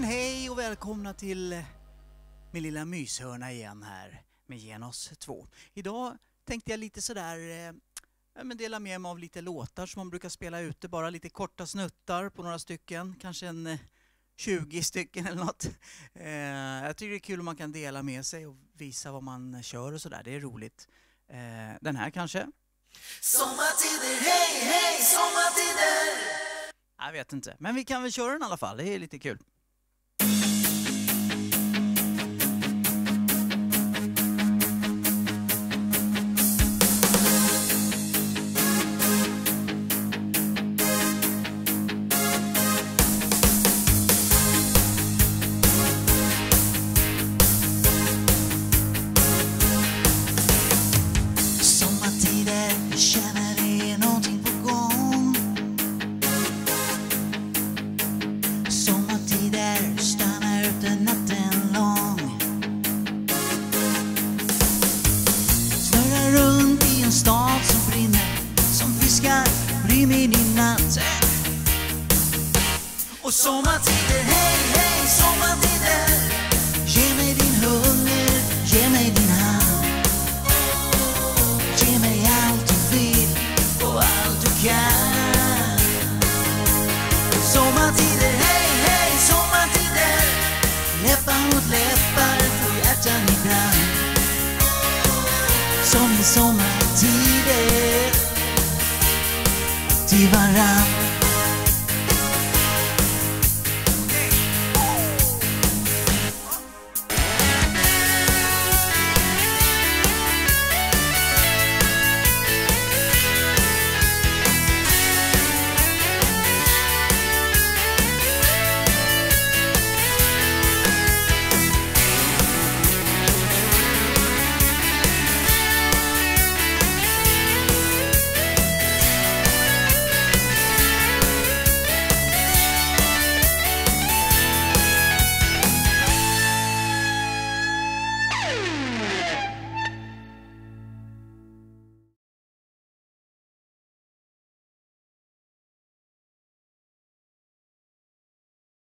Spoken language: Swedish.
men hej och välkomna till min lilla myshörna igen här med Genos 2. Idag tänkte jag lite sådär eh, men dela med mig av lite låtar som man brukar spela ute, bara lite korta snuttar på några stycken, kanske en eh, 20 stycken eller något. Eh, jag tycker det är kul om man kan dela med sig och visa vad man kör och sådär, det är roligt. Eh, den här kanske? Sommartider, hej, hej, sommartider! Jag vet inte, men vi kan väl köra den i alla fall, det är lite kul. Rymmer min natten Och sommartider, hej, hej, sommartider. Ge mig din hunger, ge mig din hand. Ge mig allt du vill och allt du kan. Sommartider, hej, hej, sommartider. Läppar mot läppar på hjärtan i brand Som i sommartider. Till varann